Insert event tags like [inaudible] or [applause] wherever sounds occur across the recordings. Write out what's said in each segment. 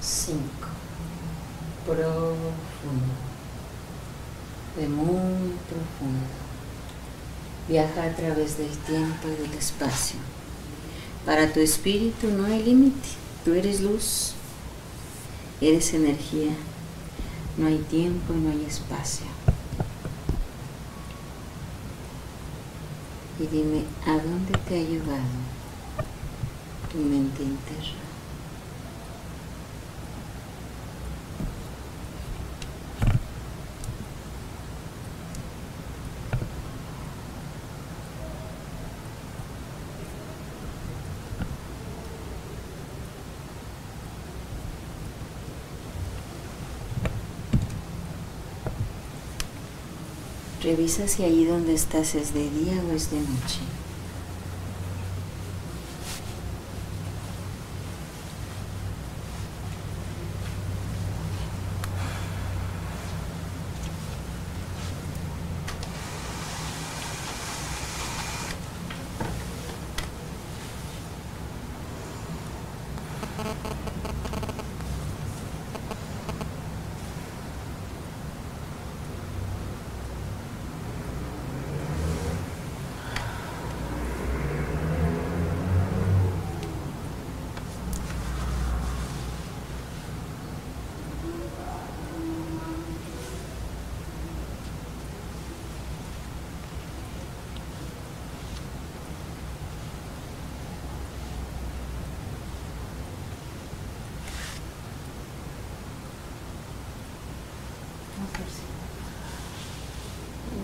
Cinco. Profundo. De muy profundo. Viaja a través del tiempo y del espacio. Para tu espíritu no hay límite. Tú eres luz. Eres energía. No hay tiempo y no hay espacio. Y dime, ¿a dónde te ha llevado tu mente interna? Revisa si ahí donde estás es de día o es de noche.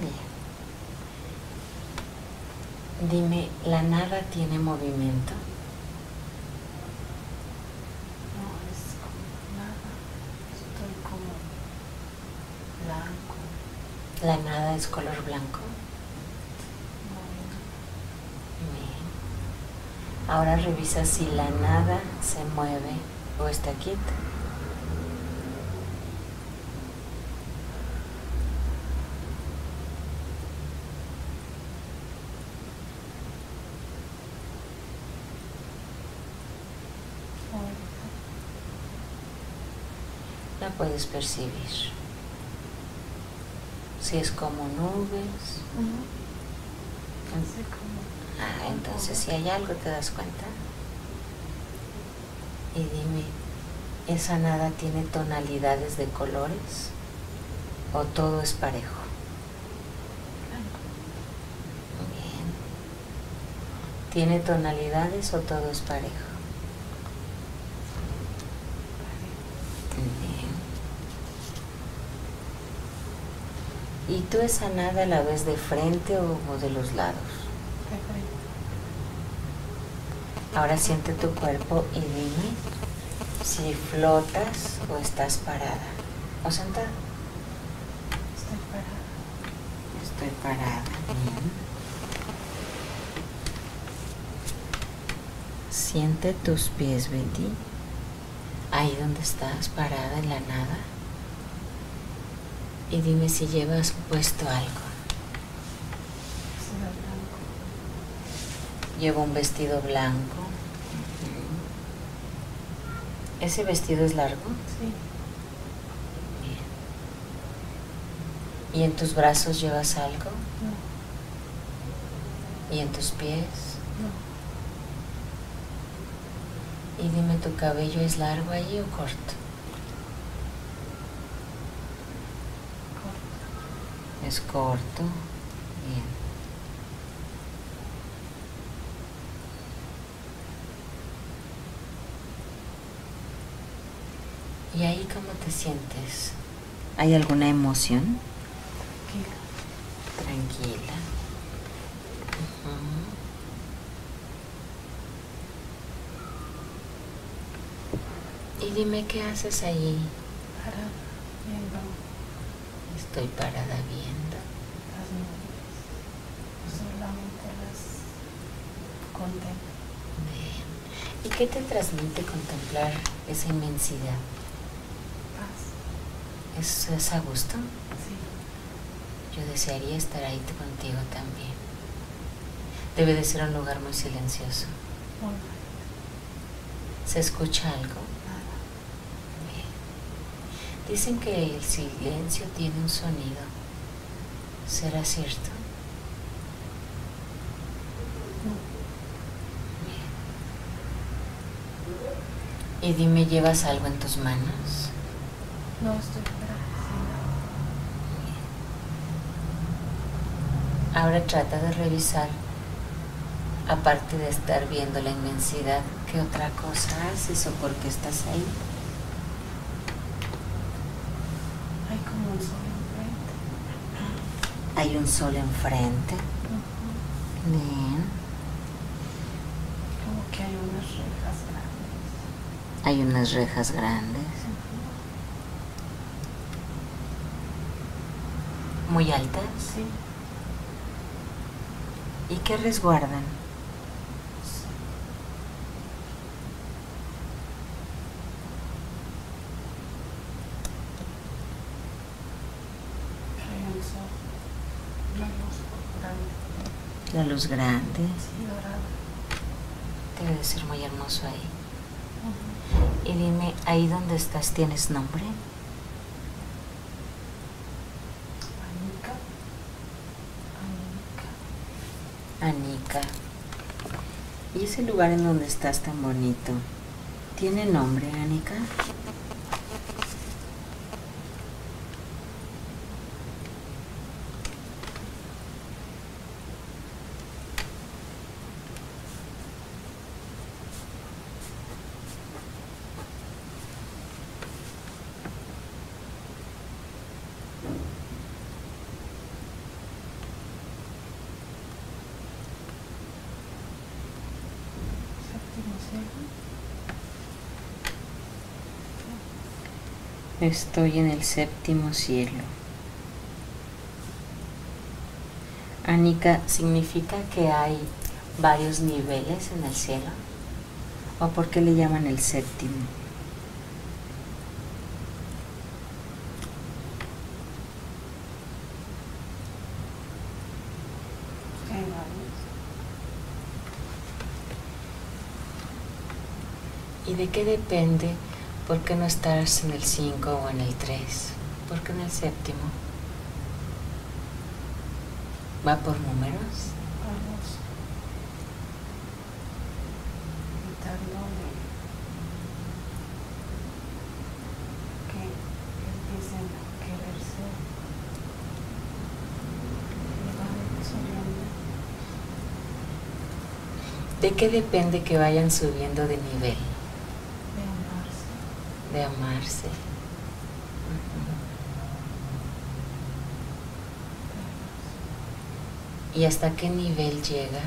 Bien. Dime, ¿la nada tiene movimiento? No, es como nada. Estoy como blanco. ¿La nada es color blanco? Bien. Ahora revisa si la nada se mueve o está quieta. no, La puedes percibir. Si es como nubes. Ah, entonces si hay algo te das cuenta. Y dime, ¿esa nada tiene tonalidades de colores? ¿O todo es parejo? Bien. ¿Tiene tonalidades o todo es parejo? Bien. ¿Y tú esa nada la ves de frente o, o de los lados? De frente. Ahora siente tu cuerpo y dime si flotas o estás parada o sentada. Estoy parada. Estoy parada. Bien. Siente tus pies, Betty. Ahí donde estás, parada en la nada. Y dime si llevas puesto algo. Llevo un vestido blanco. ¿Ese vestido es largo? Sí. Bien. ¿Y en tus brazos llevas algo? No. ¿Y en tus pies? No. Y dime, ¿tu cabello es largo allí o corto? Corto. Es corto. Bien. ¿Y ahí cómo te sientes? ¿Hay alguna emoción? Tranquila. Tranquila. Y dime qué haces ahí. Parada. Estoy parada viendo. las nubes. Solamente las contemplo. Bien. ¿Y qué te transmite contemplar esa inmensidad? Paz. ¿Es, es a gusto? Sí. Yo desearía estar ahí contigo también. Debe de ser un lugar muy silencioso. Muy ¿Se escucha algo? Dicen que el silencio tiene un sonido. ¿Será cierto? Bien. Y dime, ¿llevas algo en tus manos? No estoy agradecida. Ahora trata de revisar, aparte de estar viendo la inmensidad, ¿qué otra cosa haces o por qué estás ahí? Hay un sol enfrente. Hay un sol enfrente. Ujú. Bien. Como que hay unas rejas grandes. Hay unas rejas grandes. Muy altas. Sí. ¿Y qué resguardan? sí. Hay un sol. Una luz grande. La luz grande. Sí, dorada. Debe de ser muy hermoso ahí. Y dime, ¿ahí donde estás tienes nombre? Anica. Anica. Anika. ¿Y ese lugar en donde estás tan bonito? ¿Tiene nombre, Anika? Séptimo cielo. Estoy en el séptimo cielo. Anika, ¿significa que hay varios niveles en el cielo? ¿O por qué le llaman el séptimo? ¿Y de qué depende por qué no estás en el 5 o en el 3? ¿Por qué en el séptimo? ¿Va por números? Vamos evitando de que empiecen a quererse y van subiendo. ¿De qué depende que vayan subiendo de nivel? De amarse. ¿Y hasta qué nivel llega?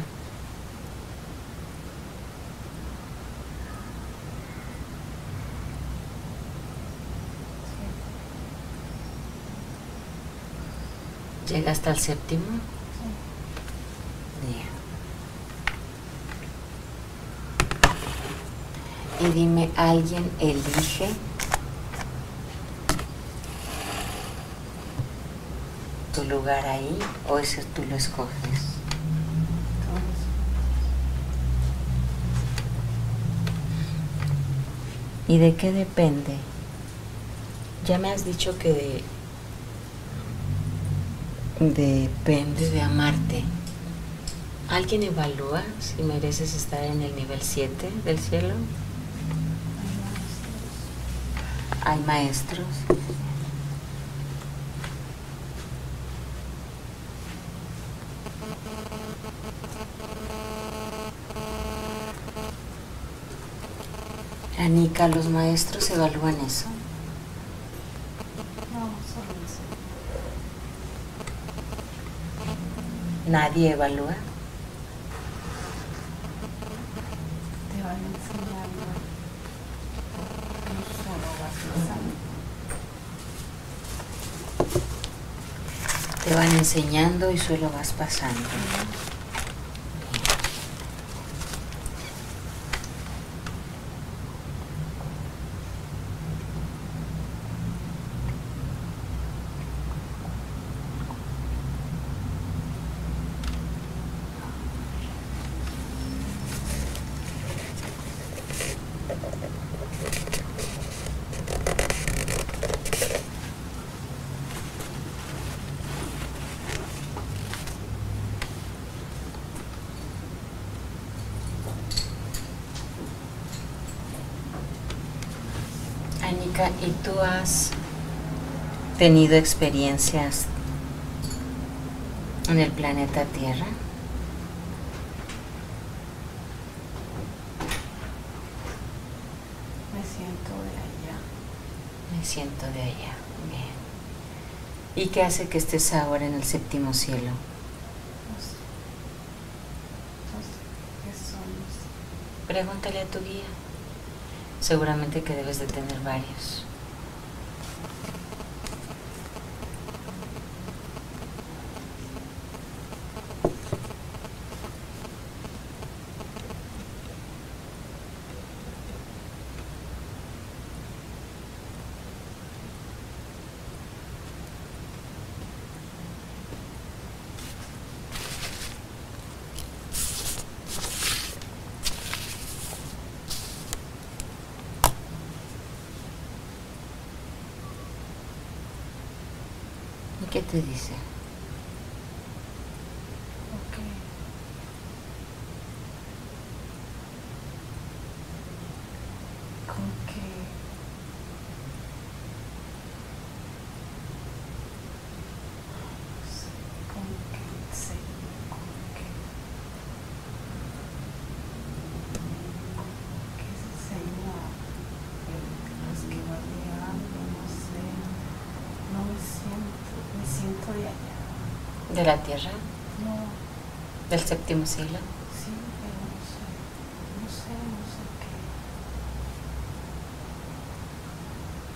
¿Llega hasta el séptimo? Bien. Y dime, ¿alguien elige tu lugar ahí o ese tú lo escoges? ¿Y de qué depende? Ya me has dicho que de- depende de amarte. ¿Alguien evalúa si mereces estar en el nivel 7 del cielo? Hay maestros. Anika, ¿los maestros evalúan eso? No, solo eso. ¿Nadie evalúa? Te van enseñando. No solo vas pasando. Te van enseñando y solo vas pasando. ¿Y tú has tenido experiencias en el planeta Tierra? Me siento de allá. Me siento de allá. Bien. ¿Y qué hace que estés ahora en el séptimo cielo? Qué somos. Pregúntale a tu guía. Seguramente que debes de tener varios. ¿Y qué te dice? Ok. Con que con que seguir, con que que ese señor los que va llegando, no sé, no me siento, me siento de allá. ¿De la Tierra? No, ¿Del séptimo cielo? Sí, pero no sé, no sé, no sé qué.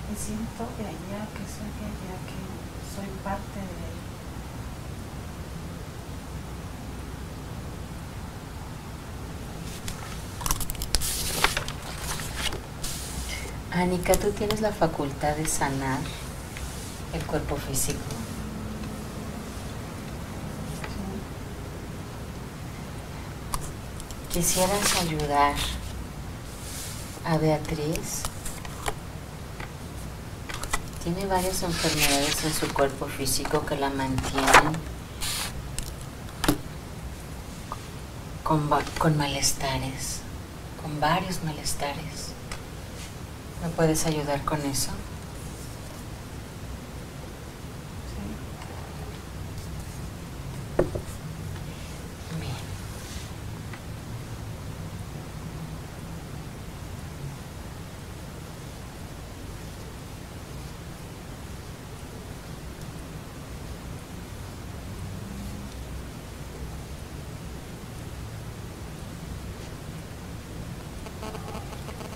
Me siento de allá, que soy de allá, que soy parte de ahí. Anika, tú tienes la facultad de sanar el cuerpo físico. ¿Quisieras ayudar a Beatriz? Tiene varias enfermedades en su cuerpo físico que la mantienen con, con malestares, con varios malestares. ¿Me puedes ayudar con eso?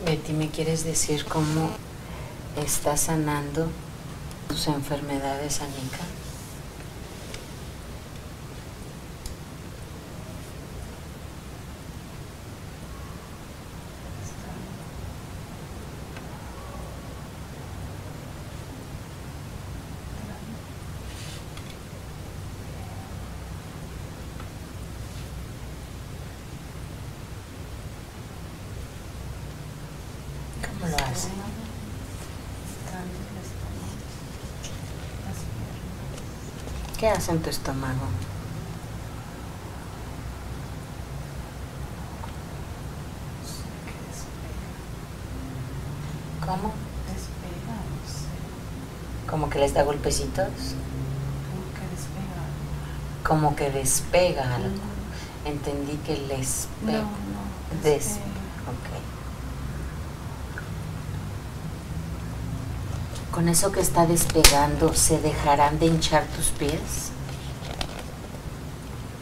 Bien. Betty, ¿me quieres decir cómo está sanando tus enfermedades, Anika? ¿Cómo lo hace? ¿Qué hace en tu estómago? ¿Cómo? Despega, no sé, ¿Como que les da golpecitos? como que despega. Como que despega algo. Entendí que les No, pega. no, Des- despega. Ok. Con eso que está despegando, ¿se dejarán de hinchar tus pies?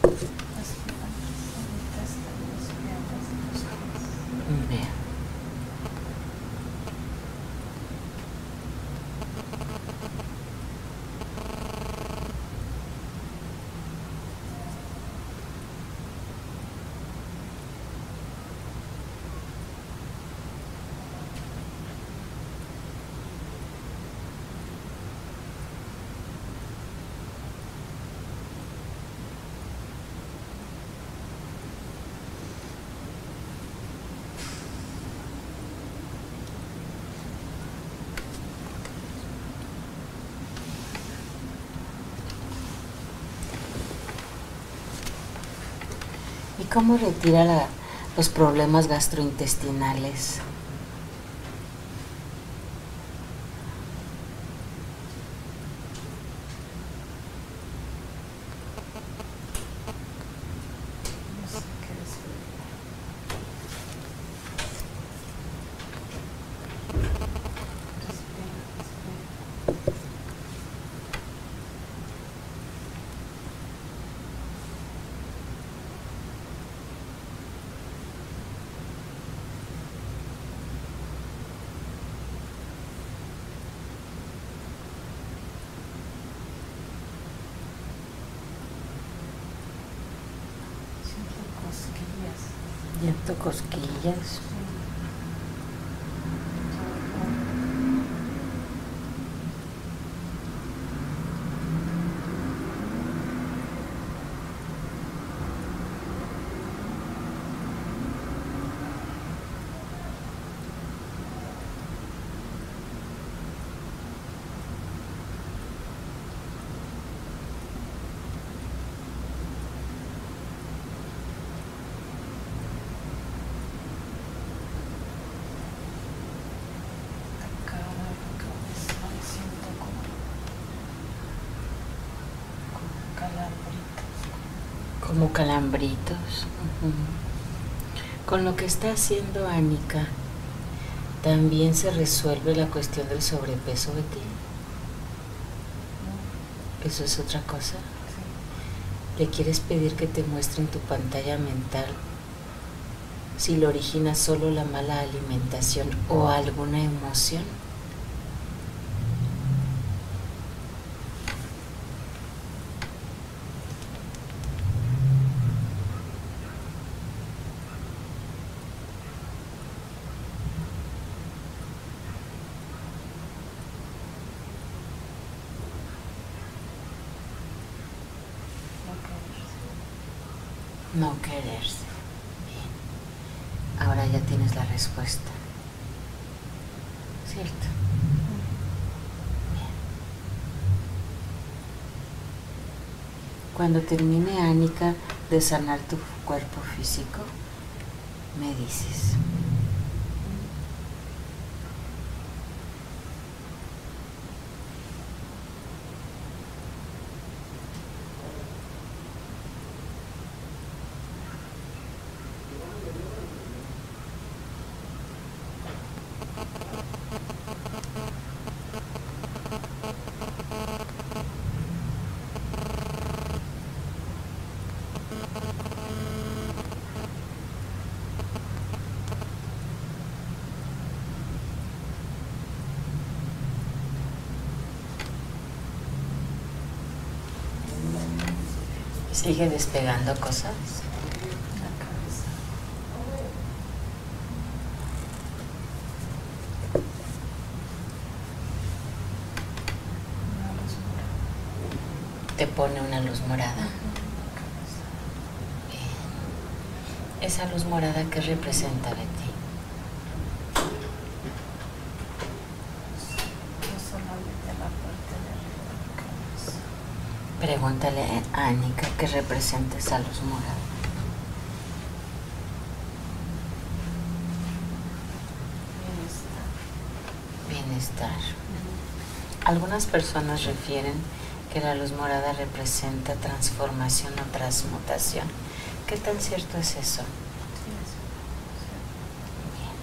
Despega. Ahorita están despegadas de los pies. Bien. ¿Y cómo retira los problemas gastrointestinales? Siento cosquillas. la cara, la cabeza, me siento como, como calambritos. Como calambritos. Con lo que está haciendo Anika, también se resuelve la cuestión del sobrepeso de ti. Eso es otra cosa. Sí. Le quieres pedir que te muestre en tu pantalla mental si lo origina solo la mala alimentación o alguna emoción. No quererse. No quererse. Bien. Ahora ya tienes la respuesta. ¿Cierto? Bien. Cuando termine Anika de sanar tu cuerpo físico, me dices. Sigue despegando cosas. Te pone una luz morada. Bien. Esa luz morada que representa Betty. No solamente la parte de arriba de la cabeza. Pregúntale a Anika qué representa esa luz morada. Bienestar. Bienestar. Algunas personas refieren que la luz morada representa transformación o transmutación. ¿Qué tan cierto es eso? Sí, es Bien.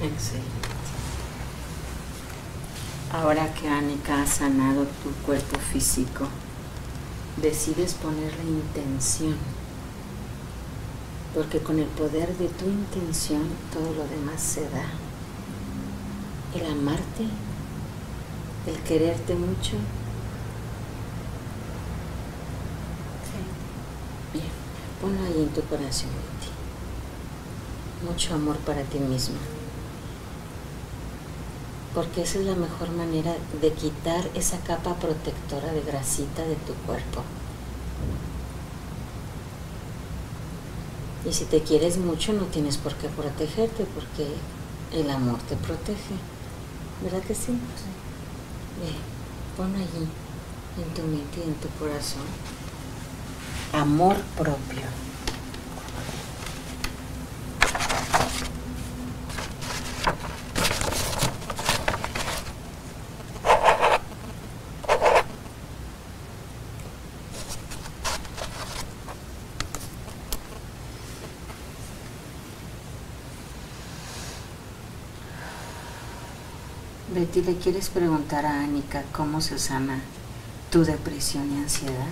Ya. Excelente. Anika ha sanado tu cuerpo físico, decides poner la intención. Porque con el poder de tu intención todo lo demás se da. El amarte, el quererte mucho. Bien, ponlo ahí en tu corazón. Mucho amor para ti misma. Porque esa es la mejor manera de quitar esa capa protectora de grasita de tu cuerpo. Y si te quieres mucho no tienes por qué protegerte porque el amor te protege. ¿Verdad que sí? Bien, pon allí en tu mente y en tu corazón amor propio. Betty, ¿le quieres preguntar a Annika cómo se sana tu depresión y ansiedad?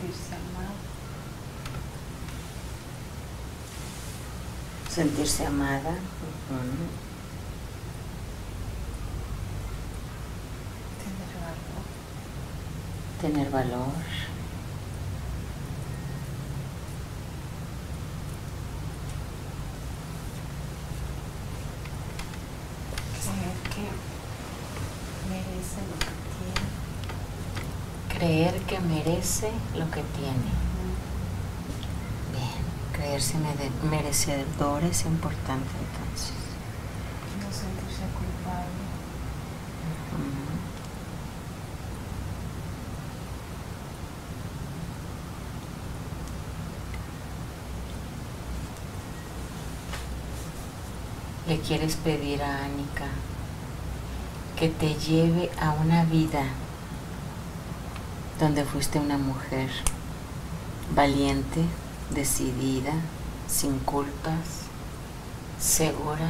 Sentirse amado. Sentirse amada. ujú. Tener valor. Tener valor. Creer que merece lo que tiene. Creer que merece lo que tiene. Bien, creerse mere- merecedor es importante entonces. No sentirse culpable. Le quieres pedir a Annika que te lleve a una vida donde fuiste una mujer valiente, decidida, sin culpas, segura.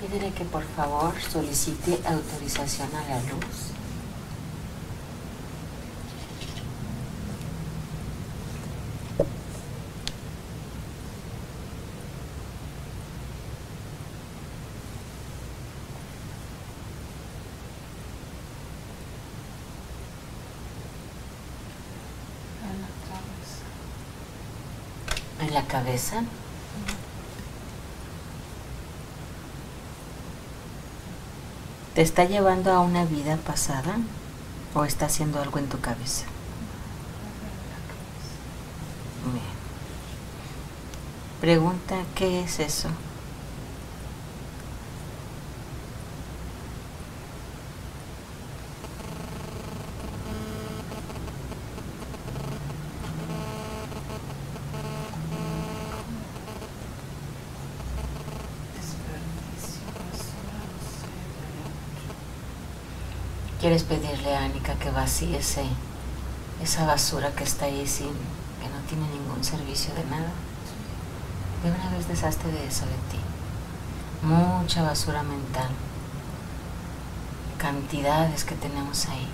Pídele que por favor solicite autorización a la luz. En la cabeza. en la ¿Te está llevando a una vida pasada o está haciendo algo en tu cabeza. Bien. Pregunta, ¿qué es eso? Desperdicio, basura, no sé, pero ¿Quieres pedirle a Annika que vacíe esa basura que está ahí sin, que no tiene ningún servicio de nada? De una vez deshazte de eso de ti. Mucha basura mental. Cantidades que tenemos ahí.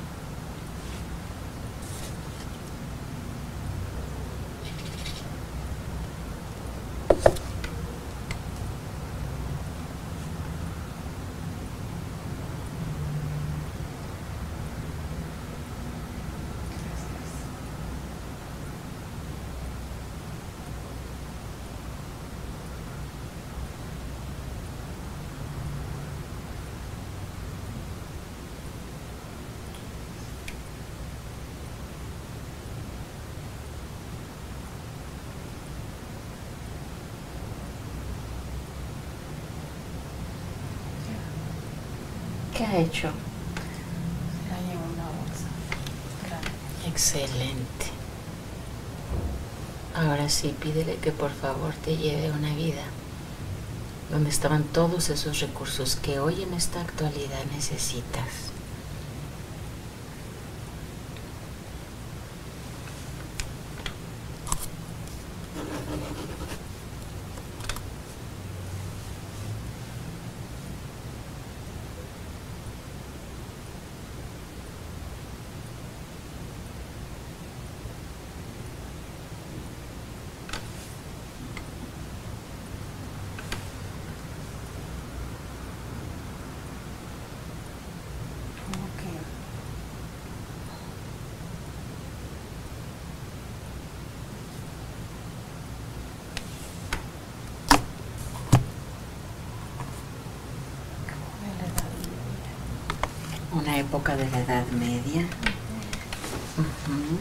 Hecho? En una bolsa grande. Excelente. Ahora sí, pídele que por favor te lleve una vida donde estaban todos esos recursos que hoy en esta actualidad necesitas. Como que como de la edad media. Una época de la Edad Media. Ujú.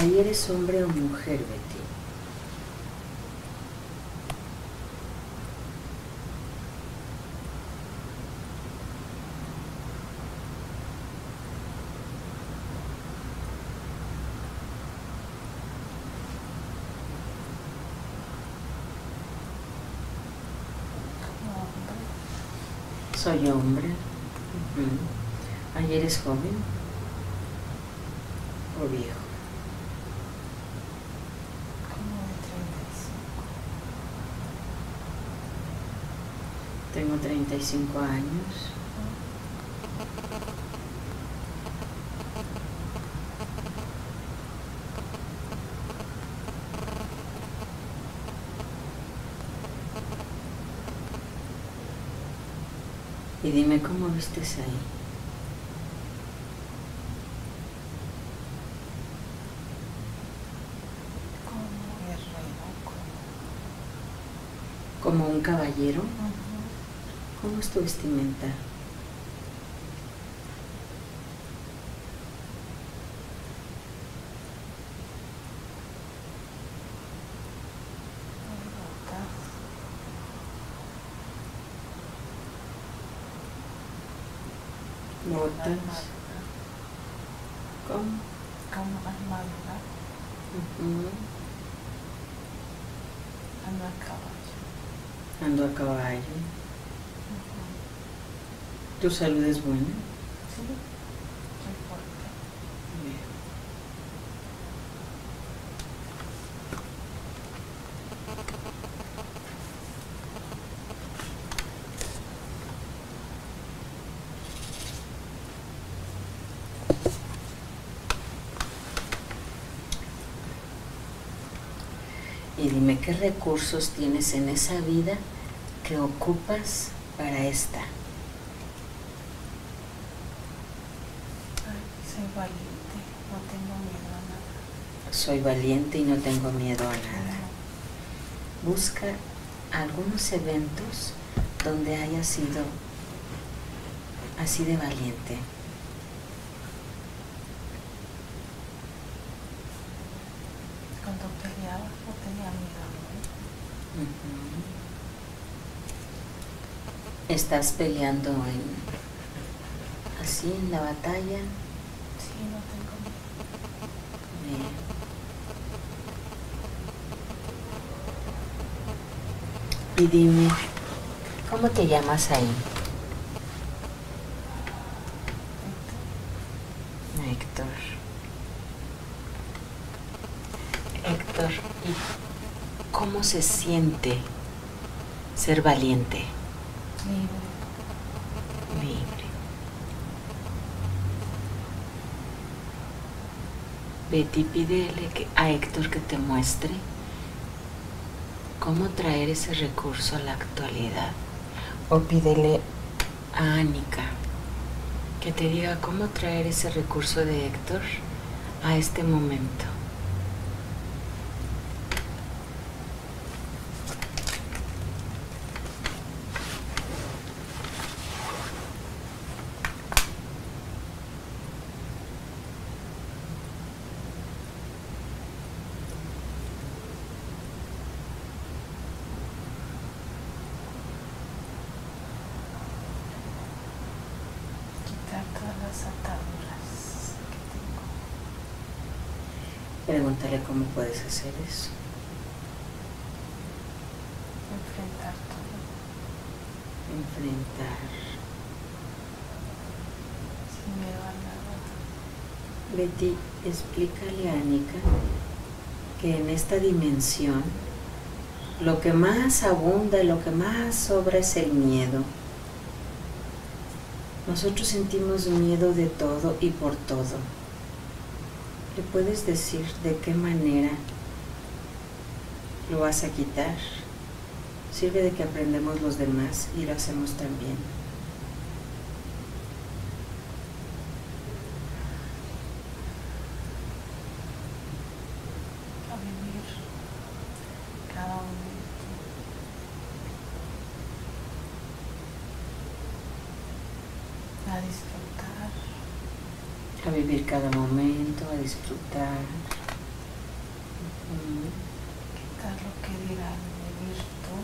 Ahí eres hombre o mujer, Betty. Soy hombre. Ujú. Ahí eres joven o viejo. Como de 35. Tengo 35 años. Y dime cómo vistes ahí. Como un caballero. ¿Cómo es tu vestimenta? Muy botas. Botas. Armadura. ¿Cómo? Como armadura. Ujú. Ando a caballo. Ando a caballo. ¿Tu salud es buena? Sí. Muy fuerte. Bien. Y dime qué recursos tienes en esa vida que ocupas para esta. Soy valiente. No tengo miedo a nada. Soy valiente y no tengo miedo a nada. Busca algunos eventos donde haya sido así de valiente. Cuando peleaba no tenía miedo a morir. Ujú. Estás peleando en así en la batalla. Sí, no tengo. Bien. Y dime, ¿cómo te llamas ahí? Héctor. Héctor, ¿y cómo se siente ser valiente? Libre. Libre. Betty, pídele que- a Héctor que te muestre cómo traer ese recurso a la actualidad. O pídele a Annika que te diga cómo traer ese recurso de Héctor a este momento. Quitar todas las ataduras que tengo. Pregúntale cómo puedes hacer eso. En enfrentar todo. Enfrentar. Sin miedo a nada. Betty, explícale a Anika que en esta dimensión lo que más abunda y lo que más sobra es el miedo. Nosotros sentimos miedo de todo y por todo. ¿Le puedes decir de qué manera lo vas a quitar? Sirve de que aprendemos los demás y lo hacemos también. A vivir cada momento. A disfrutar. A vivir cada momento, disfrutar. Quitar lo que dirán. Tú.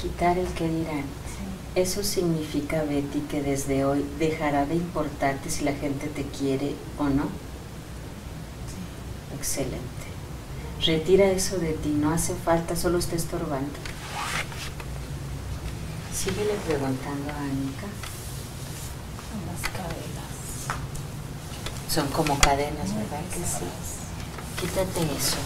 Quitar el que dirán. Sí. Eso significa, Betty, que desde hoy dejará de importarte si la gente te quiere o no. Sí. Excelente. Retira eso de ti, no hace falta, solo está estorbando. Síguele preguntando a Anika. Las cadenas. Son como cadenas, ¿verdad que sí? Quítate eso.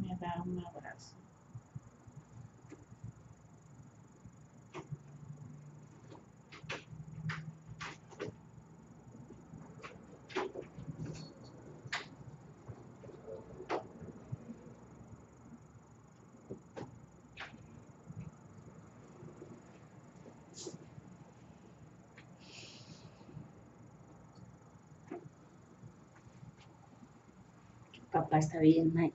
Me da un abrazo. Papá está bien ahí-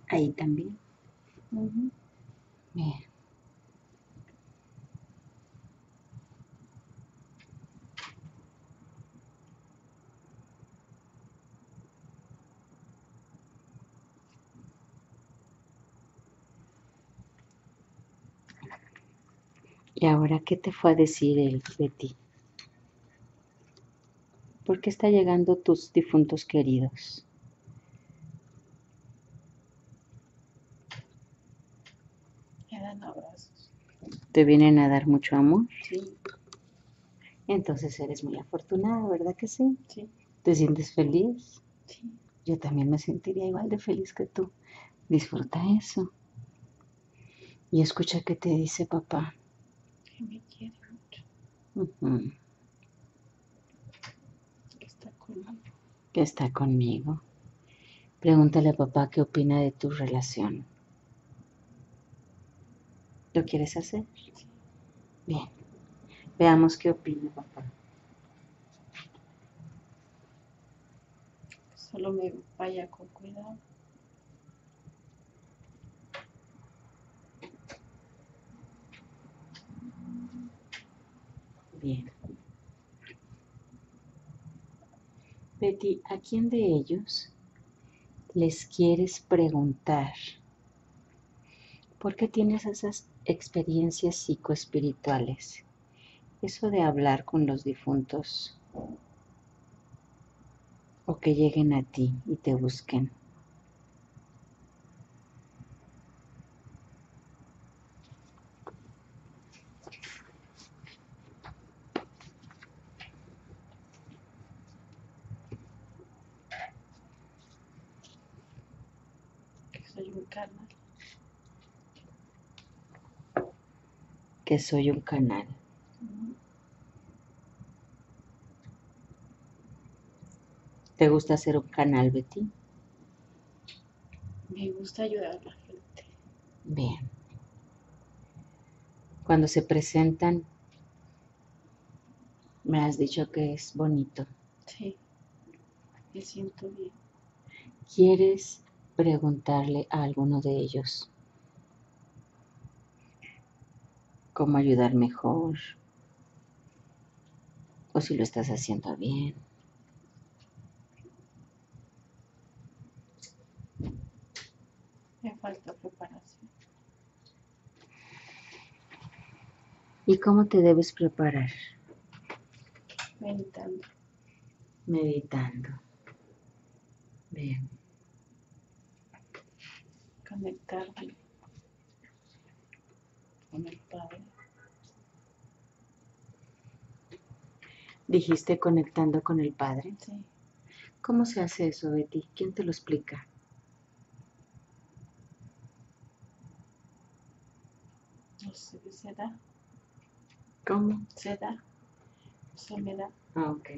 ¿Y ahora qué te fue a decir él de ti? ¿Por qué está llegando tus difuntos queridos? ¿Te vienen a dar mucho amor? Sí, Entonces eres muy afortunada, ¿verdad que sí? sí, ¿Te sientes feliz? sí. Yo también me sentiría igual de feliz que tú. Disfruta eso. Y escucha qué te dice papá. Que me quiere mucho. Ujú, Que está conmigo. Que está conmigo. Pregúntale a papá qué opina de tu relación. ¿Lo quieres hacer? Bien. Veamos qué opina papá. Solo me vaya con cuidado. Bien. Betty, ¿a quién de ellos les quieres preguntar? ¿Por qué tienes esas experiencias psicoespirituales? Eso de hablar con los difuntos o que lleguen a ti y te busquen. un canal. Que soy un canal. ¿Te gusta ser un canal, Betty? Me gusta ayudar a la gente. Bien. Cuando se presentan, me has dicho que es bonito. Sí. Me siento bien. ¿Quieres preguntarle a alguno de ellos cómo ayudar mejor? O si lo estás haciendo bien. Me falta preparación. ¿Y cómo te debes preparar? Meditando. Meditando. Bien. Conectarme con el Padre. Dijiste conectando con el Padre. Sí. ¿Cómo se hace eso, Betty? ¿Quién te lo explica? No sé, se da. ¿Cómo? Se da. Se me da. Ah, ok.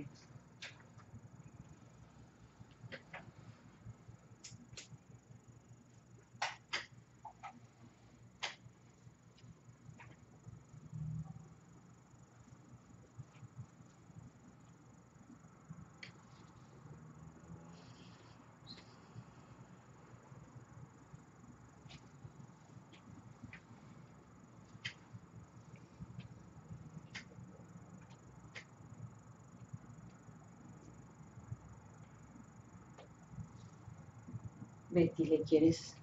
Betty, ¿le quieres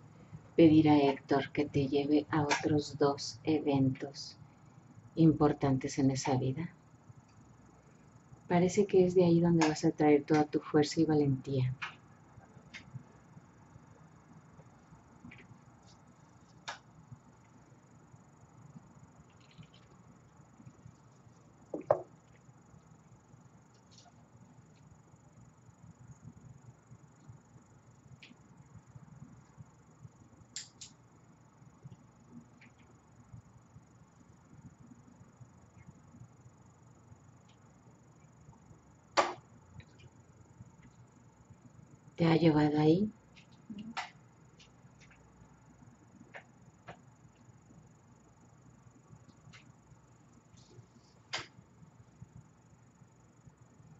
pedir a Héctor que te lleve a otros dos eventos importantes en esa vida? Parece que es de ahí donde vas a traer toda tu fuerza y valentía. ¿Te ha llevado ahí?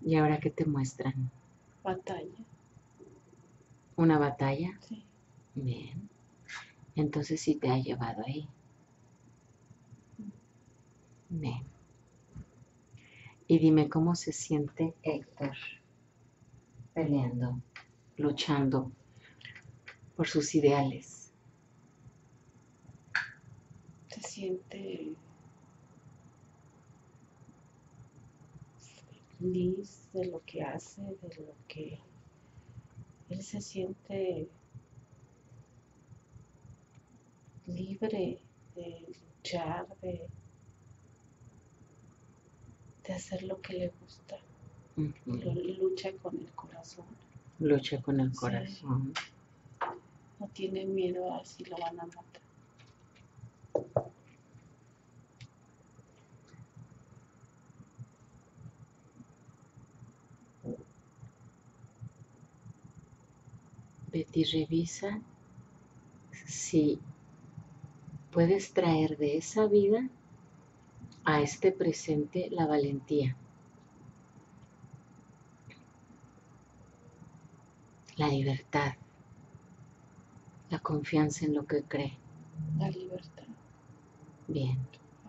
¿Y ahora qué te muestran? Batalla. ¿Una batalla? Sí. Bien. Entonces sí te ha llevado ahí. Bien. Y dime cómo se siente Héctor peleando, luchando por sus ideales. Se siente feliz de lo que hace, de lo que él se siente libre de luchar, de, de hacer lo que le gusta. Lucha con el corazón. Lucha con el Sí. corazón. No tiene miedo a si lo van a matar. Betty, revisa si puedes traer de esa vida a este presente la valentía, la libertad, la confianza en lo que cree. La libertad. Bien,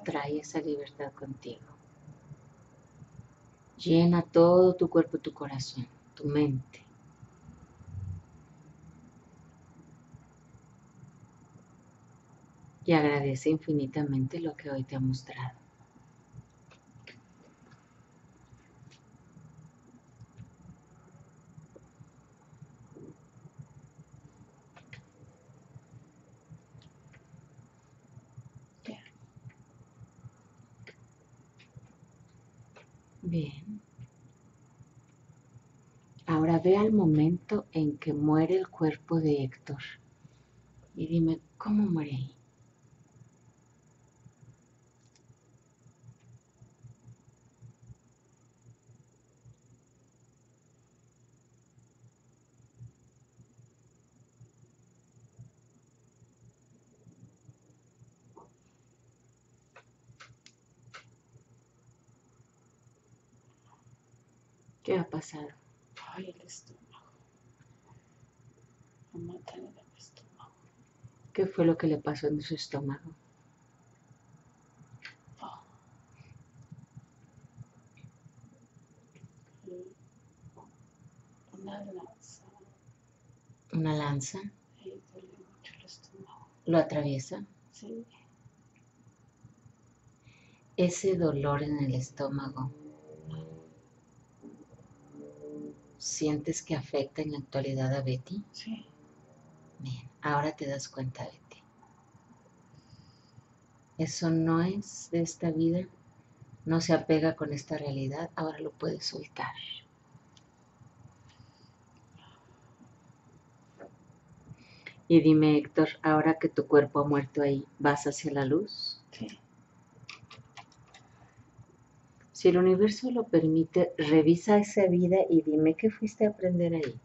trae esa libertad contigo. Llena todo tu cuerpo, tu corazón, tu mente. Y agradece infinitamente lo que hoy te ha mostrado. Bien. Ahora ve al momento en que muere el cuerpo de Héctor. Y dime, ¿cómo muere ¿Qué ha pasado? Ay, el estómago. Me matan en el estómago. ¿Qué fue lo que le pasó en su estómago? Oh. Una lanza. ¿Una lanza? Ahí duele mucho el estómago. ¿Lo atraviesa? Sí. Ese dolor en el estómago, ¿sientes que afecta en la actualidad a Betty? Sí. Bien, ahora te das cuenta, Betty. Eso no es de esta vida, no se apega con esta realidad, ahora lo puedes soltar. Y dime, Héctor, ahora que tu cuerpo ha muerto ahí, ¿vas hacia la luz? Sí. Si el universo lo permite, revisa esa vida y dime qué fuiste a aprender ahí.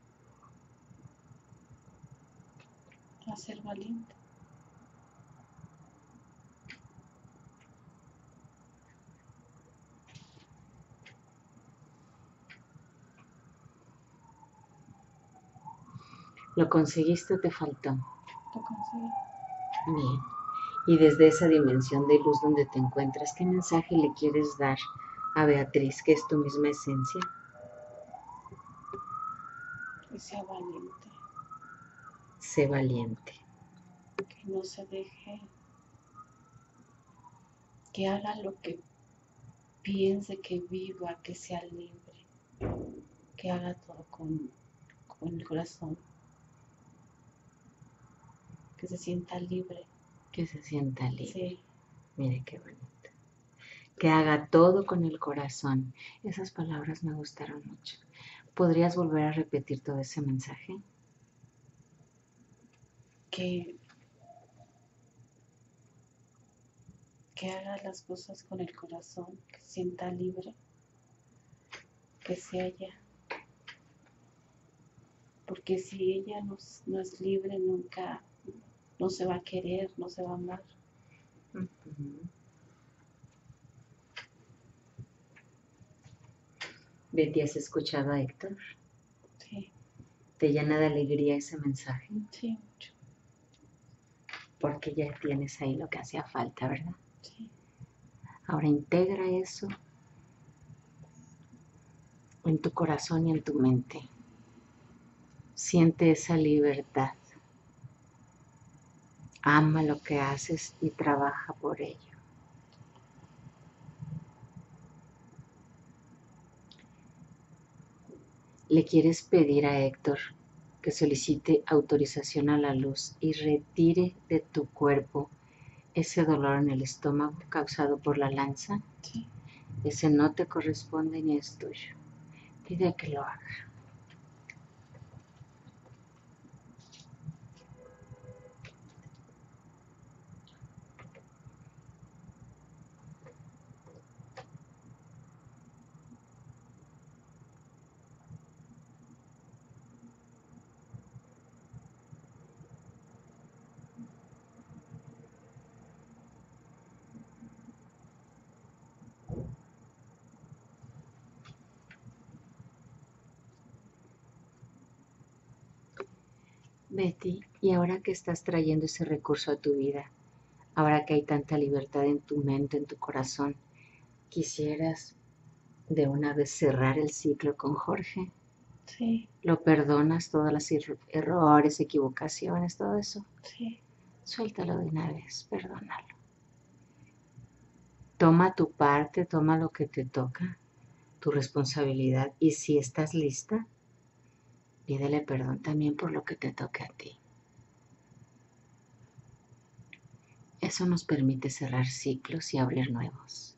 A ser valiente. ¿Lo conseguiste o te faltó? Lo conseguí. Bien. Y desde esa dimensión de luz donde te encuentras, ¿qué mensaje le quieres dar a Beatriz, que es tu misma esencia? Que sea valiente. Sé valiente. Que no se deje. Que haga lo que piense, que viva, que sea libre. Que haga todo con, con el corazón. Que se sienta libre. Que se sienta libre. Sí. Mire qué bonito. Que haga todo con el corazón. Esas palabras me gustaron mucho. ¿Podrías volver a repetir todo ese mensaje? que, que haga las cosas con el corazón, que se sienta libre, que sea ella. Porque si ella no, no es libre, nunca, no se va a querer, no se va a amar. Betty, ¿has escuchado a Héctor? Sí, ¿Te llena de alegría ese mensaje? sí, mucho. Porque ya tienes ahí lo que hacía falta, ¿verdad? Sí, Ahora integra eso en tu corazón y en tu mente. Siente esa libertad. Ama lo que haces y trabaja por ello. Le quieres pedir a Héctor que solicite autorización a la luz y retire de tu cuerpo ese dolor en el estómago causado por la lanza. sí. Ese no te corresponde ni es tuyo. Pide que lo haga. Betty, y ahora que estás trayendo ese recurso a tu vida, ahora que hay tanta libertad en tu mente, en tu corazón, quisieras de una vez cerrar el ciclo con Jorge. Sí, ¿Lo perdonas todos los er- errores, equivocaciones, todo eso? sí, Suéltalo de una vez, perdónalo. Toma tu parte, toma lo que te toca, tu responsabilidad, y si estás lista, pídele perdón también por lo que te toque a ti. Eso nos permite cerrar ciclos y abrir nuevos.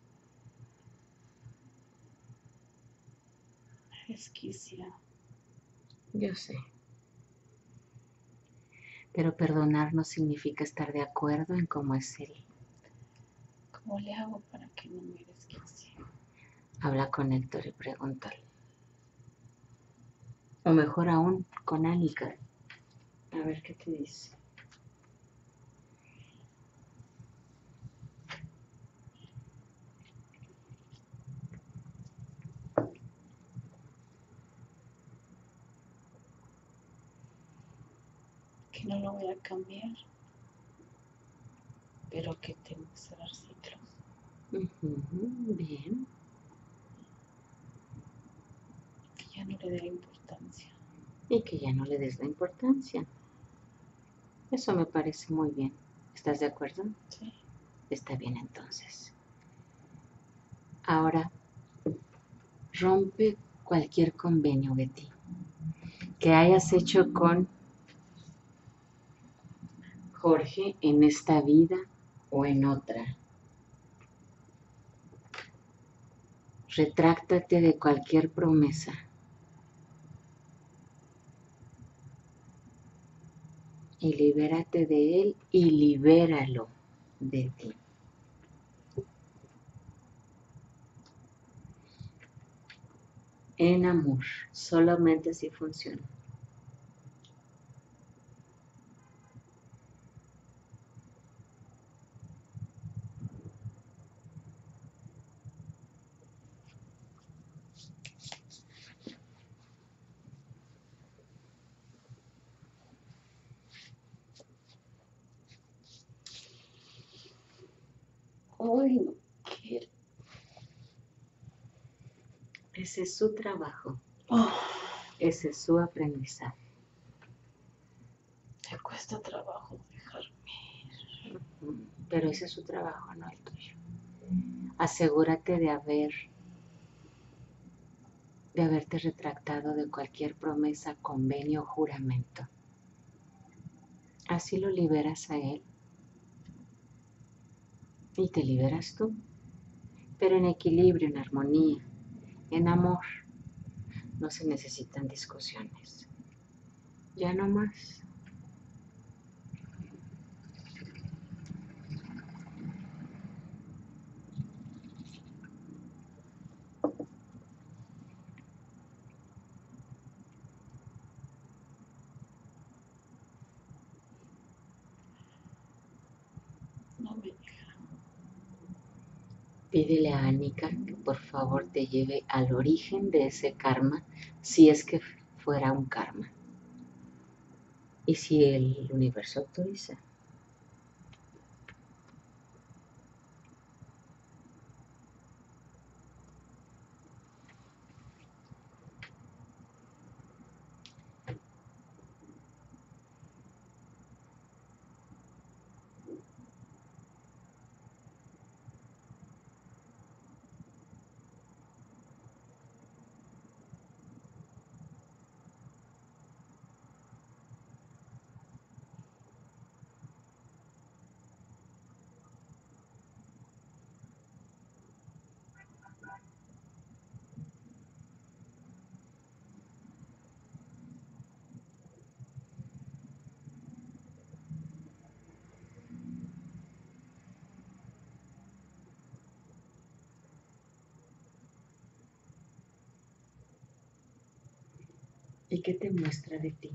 resquicia. Yo sé. Pero perdonar no significa estar de acuerdo en cómo es él. ¿Cómo le hago para que no que así? Habla con Héctor y pregúntale. O mejor aún, con Anika. A ver qué te dice. Que no lo voy a cambiar, pero que tengo que cerrar ciclos. Ujú, bien. Que ya no le dé importancia. Y que ya no le des la importancia. Eso me parece muy bien. ¿Estás de acuerdo? Sí. Está bien entonces. Ahora, rompe cualquier convenio, Betty, que hayas hecho con Jorge en esta vida o en otra. Retráctate de cualquier promesa. Y libérate de él y libéralo de ti. En amor, solamente si funciona. Hoy no quiero. Ese es su trabajo, Oh, ese es su aprendizaje. te cuesta trabajo dejarme ir. Pero ese es su trabajo, no el tuyo. Asegúrate de haber de haberte retractado de cualquier promesa, convenio o juramento. Así lo liberas a él y te liberas tú, pero en equilibrio, en armonía, en amor. No se necesitan discusiones. Ya no más. Que por favor te lleve al origen de ese karma, si es que fuera un karma. Y si el universo autoriza. ¿Y qué te muestra de ti?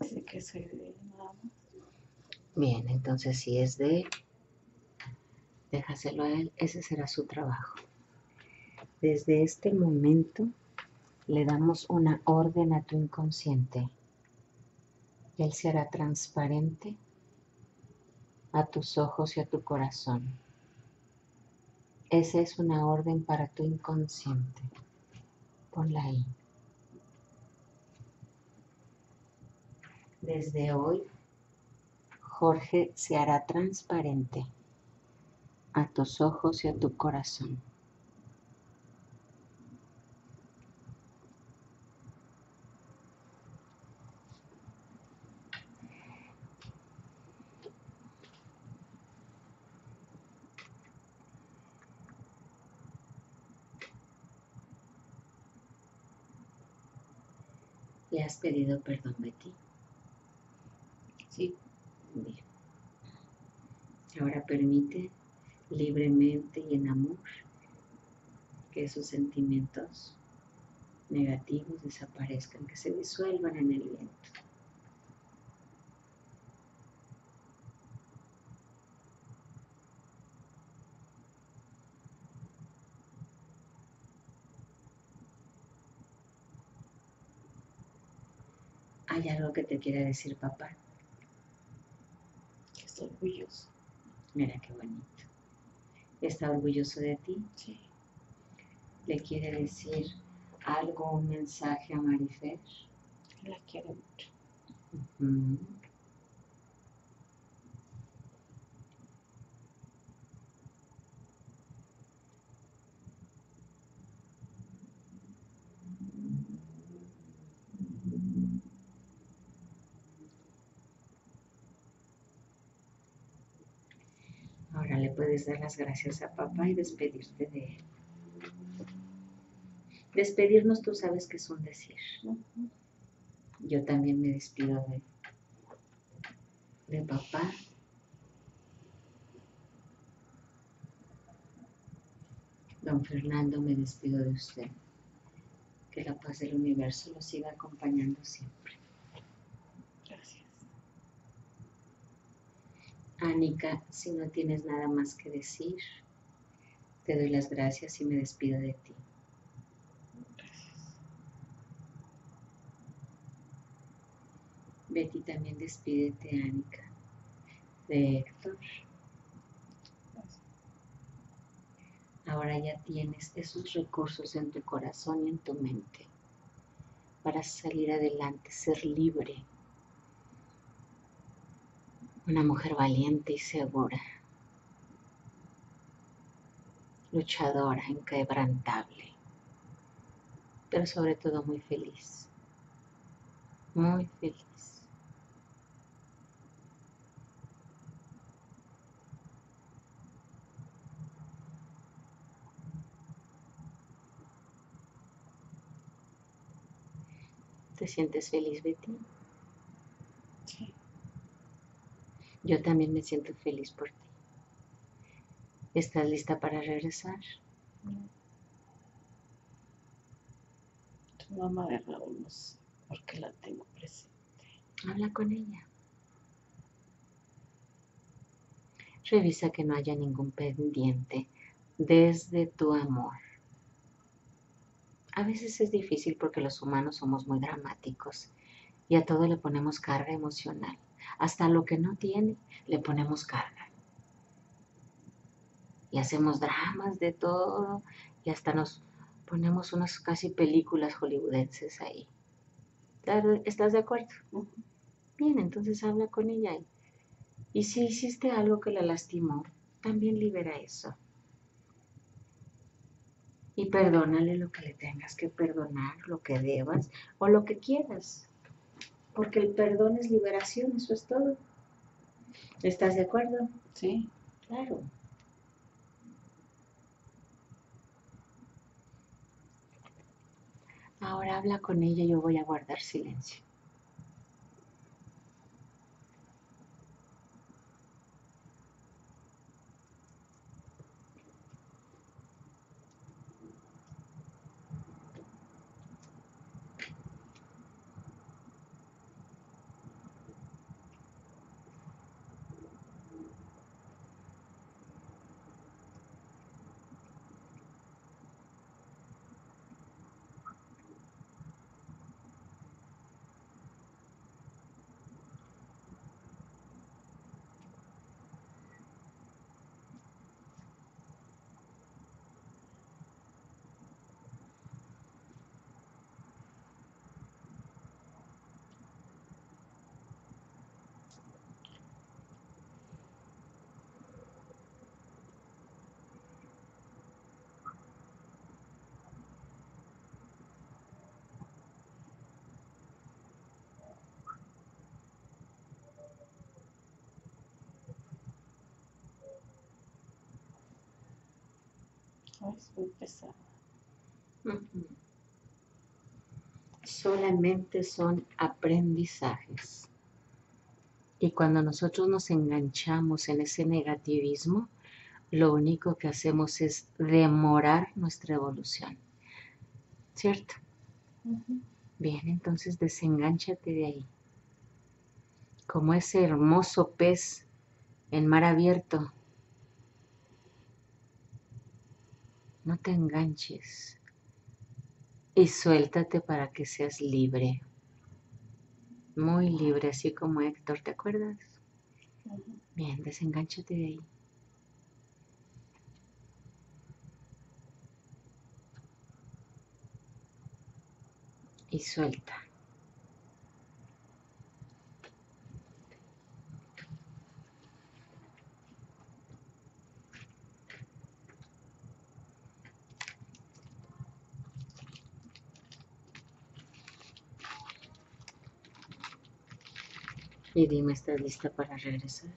Dice que soy de nada. Bien, entonces si es de él, déjaselo a él, ese será su trabajo. Desde este momento le damos una orden a tu inconsciente. Él se hará transparente a tus ojos y a tu corazón. Esa es una orden para tu inconsciente. Ponla ahí. Desde hoy, Jorge se hará transparente a tus ojos y a tu corazón. Has pedido perdón, Betty? Sí. Bien. Ahora permite libremente y en amor que esos sentimientos negativos desaparezcan, que se disuelvan en el viento. ¿Hay algo que te quiera decir papá? Que estoy orgulloso. Mira qué bonito. ¿Está orgulloso de ti? Sí. ¿Le quiere decir algo, un mensaje a Marifer? La quiero mucho. Puedes dar las gracias a papá y despedirte de él. Despedirnos tú sabes que es un decir. Yo también me despido de, de papá. Don Fernando, me despido de usted. Que la paz del universo lo siga acompañando siempre. Anika, si no tienes nada más que decir, te doy las gracias y me despido de ti. Gracias. Betty, también despídete, Anika, de Héctor. Ahora ya tienes esos recursos en tu corazón y en tu mente para salir adelante, ser libre. Una mujer valiente y segura, luchadora, inquebrantable, pero sobre todo muy feliz, muy feliz. ¿Te sientes feliz, Betty? Sí. Yo también me siento feliz por ti. ¿Estás lista para regresar? Tu mamá de Raúl no sé por qué la tengo presente. Habla con ella. Revisa que no haya ningún pendiente desde tu amor. A veces es difícil porque los humanos somos muy dramáticos y a todo le ponemos carga emocional. Hasta lo que no tiene le ponemos carga. Y hacemos dramas de todo y hasta nos ponemos unas casi películas hollywoodenses ahí. ¿Estás- ¿Estás de acuerdo? Bien, entonces habla con ella. Y, y si hiciste algo que la lastimó, también libera eso. Y perdónale lo que le tengas que perdonar, lo que debas o lo que quieras. Porque el perdón es liberación, eso es todo. ¿Estás de acuerdo? Sí. Claro. Ahora habla con ella, yo voy a guardar silencio. Solamente son aprendizajes. Y cuando nosotros nos enganchamos en ese negativismo, lo único que hacemos es demorar nuestra evolución. ¿Cierto? Bien, entonces desenganchate de ahí. Como ese hermoso pez en mar abierto. No te enganches y suéltate para que seas libre. Muy libre, así como Héctor, ¿te acuerdas? Bien, desenganchate de ahí. Y suelta. Y dime, ¿estás lista para regresar?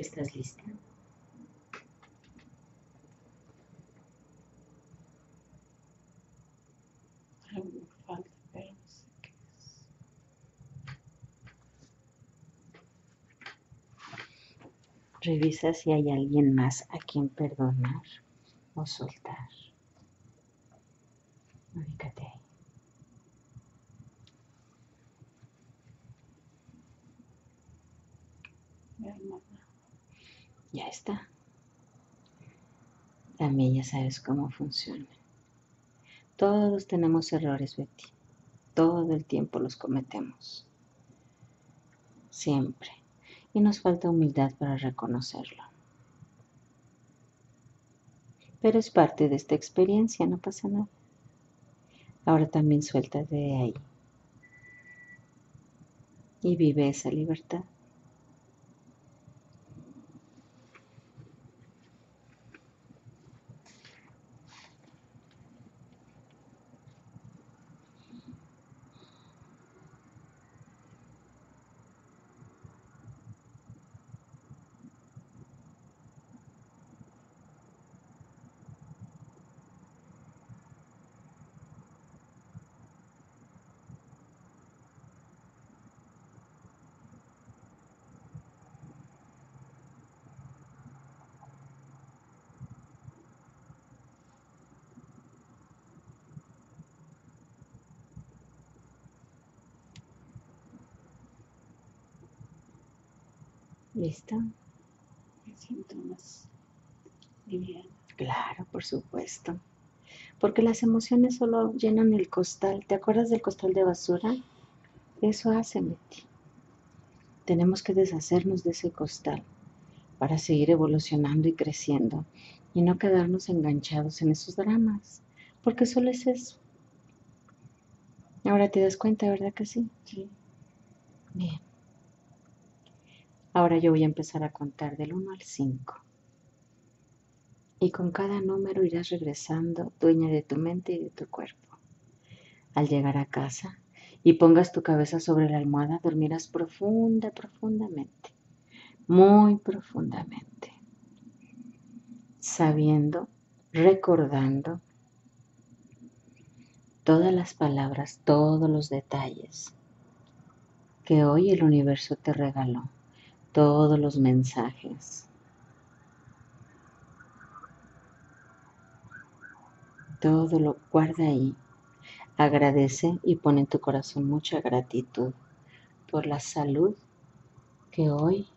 ¿Estás lista? Revisa si hay alguien más a quien perdonar o soltar. Ubícate ahí. Mi hermana. Ya está. También ya sabes cómo funciona. Todos tenemos errores, Betty. Todo el tiempo los cometemos. Siempre. Y nos falta humildad para reconocerlo. Pero es parte de esta experiencia, no pasa nada. Ahora también suéltate de ahí. Y vive esa libertad. ¿Listo? Me siento más liviana. Claro, por supuesto. Porque las emociones solo llenan el costal. ¿Te acuerdas del costal de basura? Eso hace, Betty. Tenemos que deshacernos de ese costal para seguir evolucionando y creciendo y no quedarnos enganchados en esos dramas, porque solo es eso. Ahora te das cuenta, ¿verdad que sí? Sí. Bien. Ahora yo voy a empezar a contar del 1 al 5. Y con cada número irás regresando, dueña de tu mente y de tu cuerpo. Al llegar a casa y pongas tu cabeza sobre la almohada, dormirás profunda, profundamente, muy profundamente, sabiendo, recordando todas las palabras, todos los detalles que hoy el universo te regaló todos los mensajes. Todo lo guarda ahí. Agradece y pone en tu corazón mucha gratitud por la salud que hoy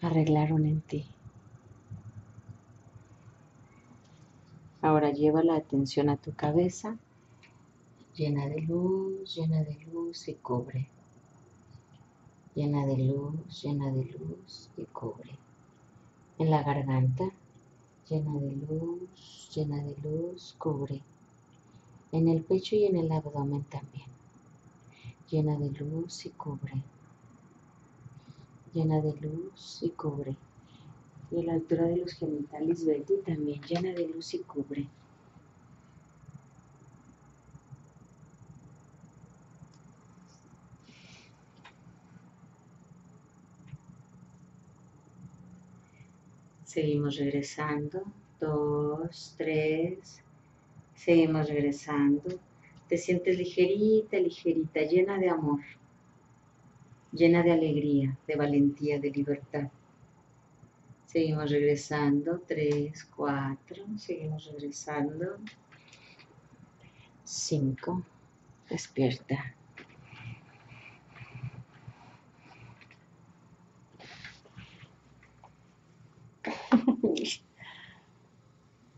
arreglaron en ti. Ahora lleva la atención a tu cabeza, llena de luz, llena de luz y cubre. Llena de luz, llena de luz y cubre. En la garganta, llena de luz, llena de luz, cubre. En el pecho y en el abdomen también. Llena de luz y cubre. Llena de luz y cubre y a la altura de los genitales verde también llena de luz y cubre. Seguimos regresando. Dos, tres. Seguimos regresando. Te sientes ligerita, ligerita, llena de amor, llena de alegría, de valentía, de libertad. Seguimos regresando. Tres, cuatro. Seguimos regresando. Cinco. Despierta.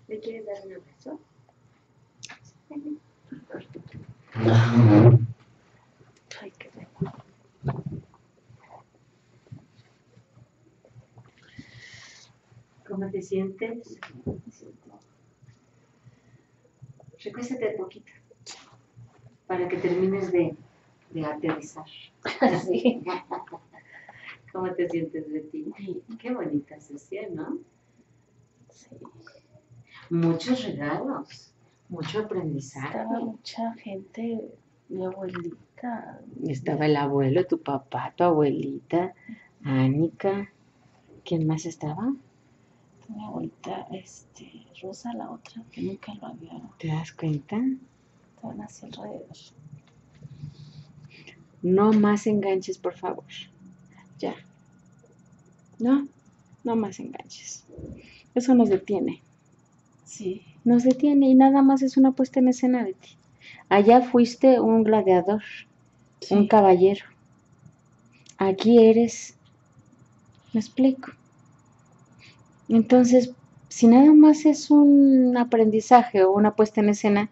¿Le quieres dar un abrazo? Ay, qué bueno. ¿Cómo te sientes? Recuéstate un poquito para que termines de, de aterrizar. [laughs] Sí. ¿Cómo te sientes de ti? Qué bonita sesión, ¿no? Sí. Muchos regalos, mucho aprendizaje. Estaba mucha gente, mi abuelita. Estaba el abuelo, tu papá, tu abuelita, Ánica. ¿Quién más estaba? Mi abuelita, este, Rosa, la otra, que nunca lo había. ¿Te das cuenta? Estaban así alrededor. No más enganches, por favor. Ya. No, no más enganches. Eso nos detiene. Sí, Nos detiene y nada más es una puesta en escena de ti. Allá fuiste un gladiador, sí. un caballero. Aquí eres. ¿Me explico? Entonces, si nada más es un aprendizaje o una puesta en escena,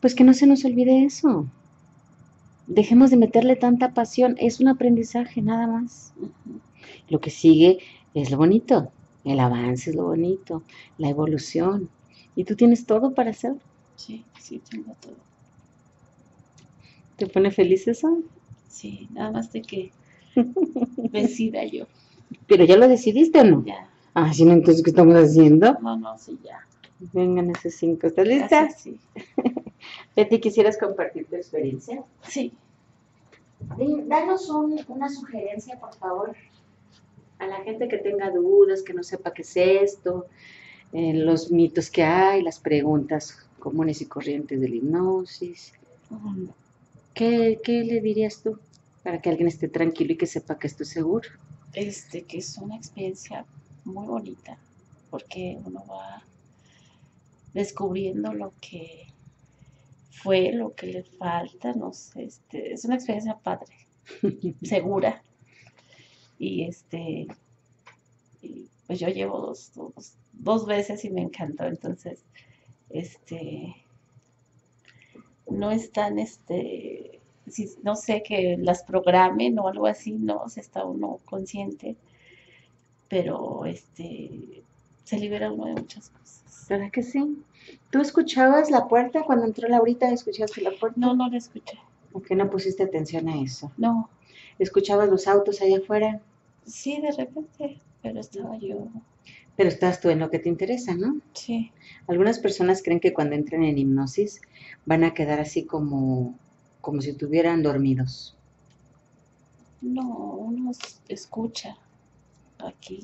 pues que no se nos olvide eso. Dejemos de meterle tanta pasión, es un aprendizaje nada más. Lo que sigue es lo bonito, el avance es lo bonito, la evolución. Y tú tienes todo para hacerlo. Sí, sí, tengo todo. ¿Te pone feliz eso? Sí, nada más de que [laughs] decida yo. Pero ya lo decidiste o no? Ya. Ah, sí, no, entonces, ¿qué estamos haciendo? No, no, sí, ya. Vengan esos cinco. ¿Estás lista? Así, sí. [laughs] Betty, ¿quisieras compartir tu experiencia? Sí, Danos un- una sugerencia, por favor, a la gente que tenga dudas, que no sepa qué es esto, eh, los mitos que hay, las preguntas comunes y corrientes de la hipnosis. ¿Qué, qué le dirías tú para que alguien esté tranquilo y que sepa que esto es seguro? este, que es una experiencia muy bonita, porque uno va descubriendo lo que fue, lo que le falta, no sé, este, es una experiencia padre, [laughs] segura. Y este, y, pues yo llevo dos, dos, dos veces y me encantó, entonces, este, no es tan, este, si, no sé, que las programen o algo así, no, si está uno consciente, pero este, se libera uno de muchas cosas. ¿Verdad que sí? ¿Tú escuchabas la puerta cuando entró Laurita? ¿Escuchaste la puerta? No, no la escuché, ¿Por qué no pusiste atención a eso? no, ¿Escuchabas los autos allá afuera? sí, de repente, pero estaba yo, Pero estás tú en lo que te interesa, ¿no? sí, Algunas personas creen que cuando entren en hipnosis van a quedar así como, como si estuvieran dormidos. no, uno escucha aquí,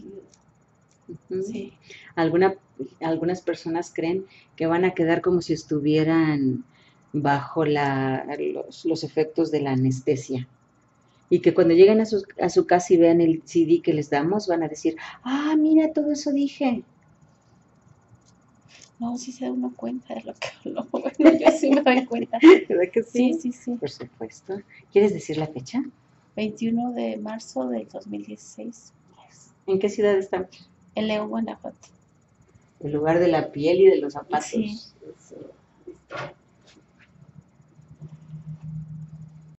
sí, Alguna- algunas personas creen que van a quedar como si estuvieran bajo la, los, los efectos de la anestesia Y que cuando lleguen a su, a su casa y vean el CD que les damos, van a decir, ah, mira, todo eso dije. No, sí se da uno cuenta de lo que habló. [laughs] Bueno, yo sí me doy cuenta. [laughs] ¿Verdad que Sí, sí, sí. Por supuesto. ¿Quieres decir la fecha? 21 de marzo del 2016. ¿En qué ciudad están? En León, Guanajuato. El lugar de la piel y de los zapatos. Sí.